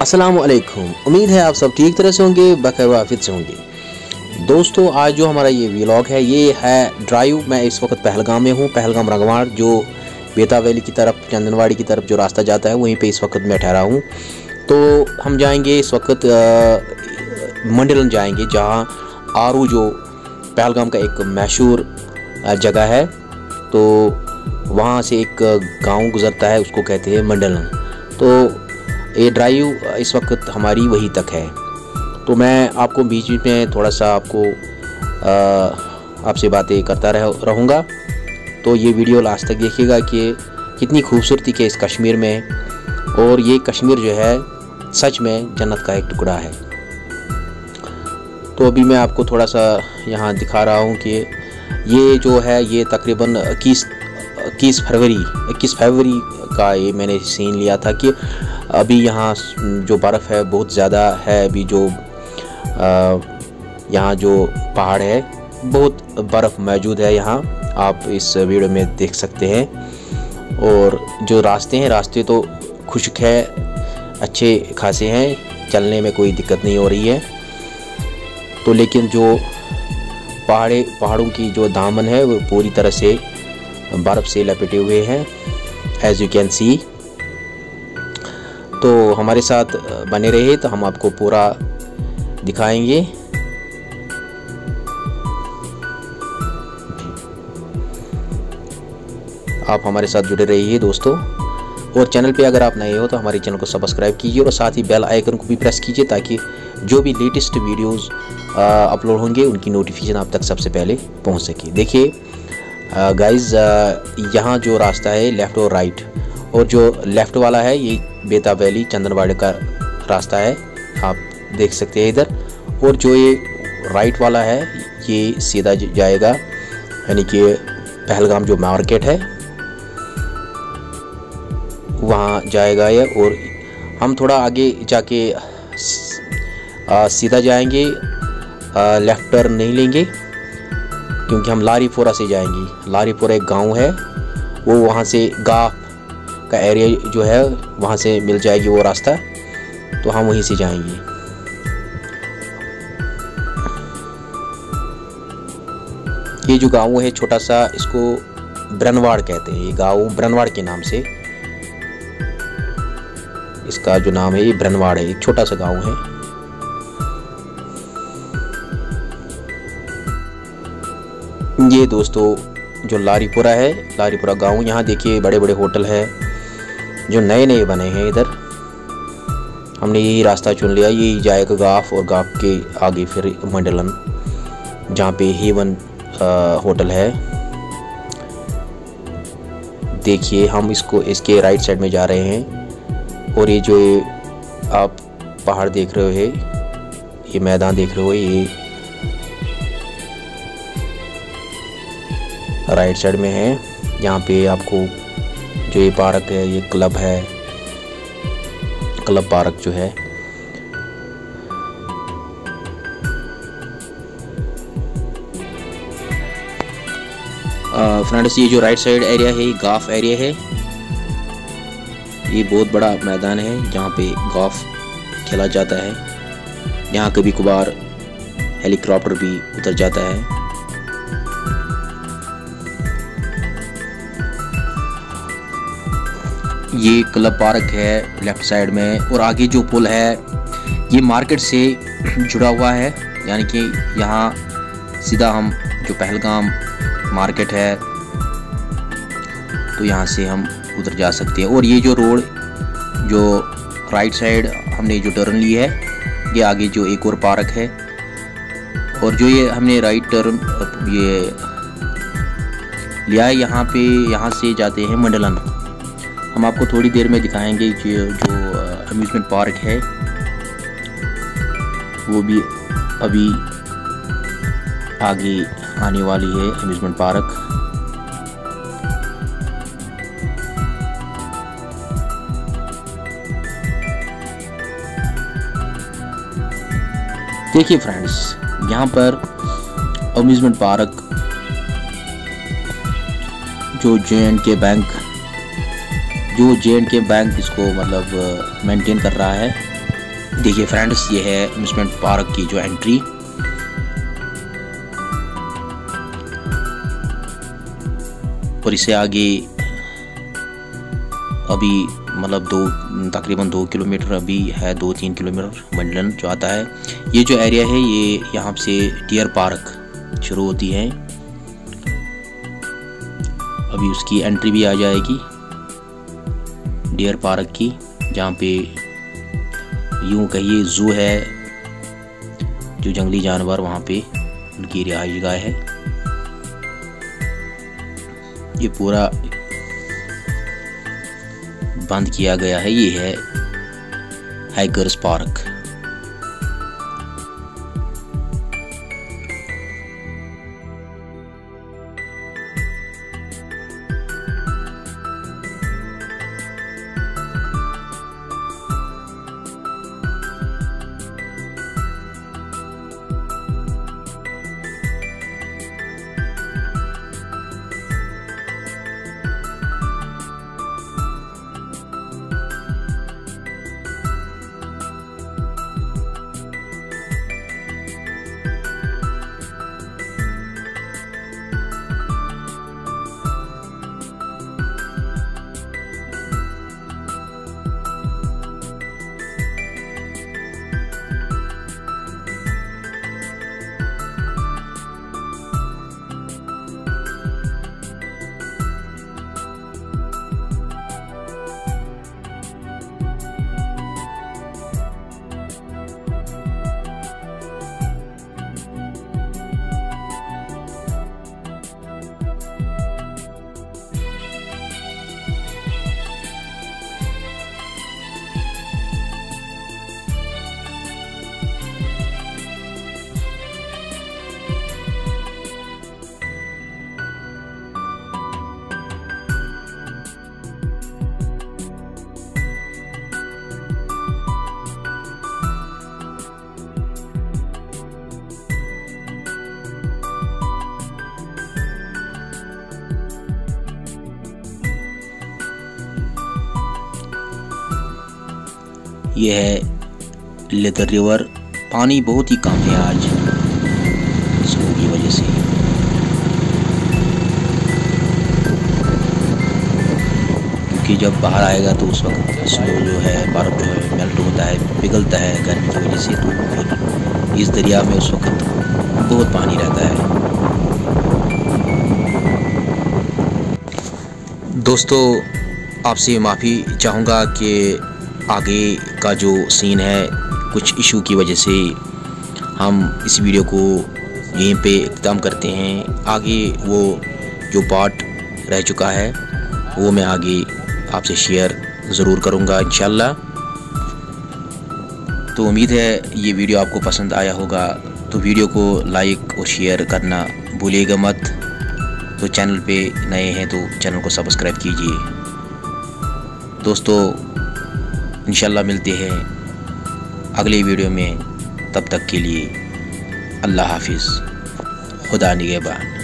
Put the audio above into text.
अस्सलाम वालेकुम उम्मीद है आप सब ठीक तरह से होंगे, बखैर से होंगे। दोस्तों, आज जो हमारा ये व्लॉग है, ये है ड्राइव मैं इस वक्त पहलगाम में हूँ, पहलगाम रंगवाड़, जो बेता वैली की तरफ़, चंदनवाड़ी की तरफ़ जो रास्ता जाता है, वहीं पे इस वक्त मैं ठहरा हूँ। तो हम जाएँगे इस वक्त मंडलन जाएँगे, जहाँ आरू जो पहलगाम का एक मशहूर जगह है। तो वहाँ से एक गाँव गुज़रता है, उसको कहते हैं मंडलन। तो ये ड्राइव इस वक्त हमारी वही तक है। तो मैं आपको बीच बीच में थोड़ा सा आपको आपसे बातें करता रह, रहूँगा। तो ये वीडियो लास्ट तक देखिएगा कि कितनी खूबसूरती के इस कश्मीर में और ये कश्मीर जो है, सच में जन्नत का एक टुकड़ा है। तो अभी मैं आपको थोड़ा सा यहाँ दिखा रहा हूँ कि ये जो है, ये तकरीबन इक्कीस इक्कीस फरवरी इक्कीस फरवरी का ये मैंने सीन लिया था कि अभी यहाँ जो बर्फ़ है, बहुत ज़्यादा है। अभी जो यहाँ जो पहाड़ है, बहुत बर्फ़ मौजूद है यहाँ। आप इस वीडियो में देख सकते हैं। और जो रास्ते हैं, रास्ते तो खुश्क है, अच्छे खासे हैं, चलने में कोई दिक्कत नहीं हो रही है। तो लेकिन जो पहाड़े, पहाड़ों की जो दामन है, वो पूरी तरह से बर्फ़ से लपेटे हुए हैं एज़ यू कैन सी तो हमारे साथ बने रहे तो हम आपको पूरा दिखाएँगे। आप हमारे साथ जुड़े रहिए दोस्तों। और चैनल पे अगर आप नए हो तो हमारे चैनल को सब्सक्राइब कीजिए और साथ ही बेल आइकन को भी प्रेस कीजिए, ताकि जो भी लेटेस्ट वीडियोस अपलोड होंगे, उनकी नोटिफिकेशन आप तक सबसे पहले पहुँच सके। देखिए गाइस यहाँ जो रास्ता है लेफ़्ट और राइट और जो लेफ़्ट वाला है, ये बेता वैली चंदनवाड़े का रास्ता है, आप देख सकते हैं इधर। और जो ये राइट वाला है, ये सीधा जाएगा, यानी कि पहलगाम जो मार्केट है, वहाँ जाएगा ये। और हम थोड़ा आगे जाके सीधा जाएँगे लेफ़्ट टर्न नहीं लेंगे, क्योंकि हम लारीपोरा से जाएँगे। लारीपोरा एक गाँव है, वो वहाँ से गाफ का एरिया जो है, वहाँ से मिल जाएगी वो रास्ता तो हम वहीं से जाएँगे। ये जो गाँव है, छोटा सा इसको ब्रनवाड़ कहते हैं, ये गाँव ब्रनवाड़ के नाम से। इसका जो नाम है, ये ब्रनवाड़ है एक छोटा सा गाँव है। ये दोस्तों, जो लारीपुरा है, लारीपुरा गाँव, यहाँ देखिए बड़े बड़े होटल है। जो नए नए बने हैं इधर। हमने यही रास्ता चुन लिया, यही जाएगा गाफ और गाफ के आगे फिर मंडलन जहाँ पे हेवन होटल है। देखिए, हम इसको, इसके राइट साइड में जा रहे हैं और ये जो आप पहाड़ देख रहे हो, ये मैदान देख रहे हो, ये राइट साइड में है। यहाँ पे आपको जो ये पार्क है, ये क्लब है। क्लब पार्क जो है। फ्रेंड्स ये जो राइट साइड एरिया है, ये गाफ एरिया है। ये बहुत बड़ा मैदान है, जहाँ पे गॉफ खेला जाता है। यहाँ कभी कभार हेलीकॉप्टर भी उतर जाता है। ये क्लब पार्क है लेफ़्ट साइड में और आगे जो पुल है, ये मार्केट से जुड़ा हुआ है। यानी कि यहाँ सीधा हम जो पहलगाम मार्केट है तो यहाँ से हम उधर जा सकते हैं। और ये जो रोड, जो राइट साइड हमने जो टर्न ली है, ये आगे जो एक और पार्क है। और जो ये हमने राइट टर्न, ये लिया है, यहाँ पे, यहाँ से जाते हैं मंडलन। हम आपको थोड़ी देर में दिखाएँगे जो जो अम्यूज़मेंट पार्क है, वो भी अभी आगे आने वाली है अम्यूज़मेंट पार्क देखिए फ्रेंड्स यहाँ पर अम्यूज़मेंट पार्क जो जे एंड के बैंक जो जे एंड के बैंक इसको मतलब मेंटेन कर रहा है। देखिए फ्रेंड्स ये है एम्यूजमेंट पार्क की जो एंट्री और इससे आगे अभी मतलब दो, तकरीबन दो किलोमीटर अभी है, दो तीन किलोमीटर मंडलन जो आता है। ये जो एरिया है, ये यहाँ से डियर पार्क शुरू होती है। अभी उसकी एंट्री भी आ जाएगी। डियर पार्क की, जहाँ पे यूँ कहिए ज़ू है, जो जंगली जानवर वहाँ पे उनकी रिहाइश गाह है। ये पूरा बंद किया गया है, ये है हाइकर्स पार्क ये है लेदर रिवर पानी बहुत ही कम है आज। स्नो की वजह से। क्योंकि जब बाहर आएगा तो उस वक्त स्नो जो है, बर्फ़ जो है मेल्ट होता है, पिघलता है गर्मी की वजह से तो फिर इस दरिया में उस वक्त बहुत पानी रहता है। दोस्तों, आपसे माफ़ी चाहूँगा कि आगे का जो सीन है, कुछ इशू की वजह से हम इस वीडियो को यहीं पे इख्ताम करते हैं। आगे वो जो पार्ट रह चुका है, वो मैं आगे आपसे शेयर ज़रूर करूँगा इन तो उम्मीद है ये वीडियो आपको पसंद आया होगा। तो वीडियो को लाइक और शेयर करना भूलिएगा मत। तो चैनल पे नए हैं तो चैनल को सब्सक्राइब कीजिए। दोस्तों इन मिलते हैं अगले वीडियो में। तब तक के लिए अल्लाह हाफिज़। खुदा निगेबान।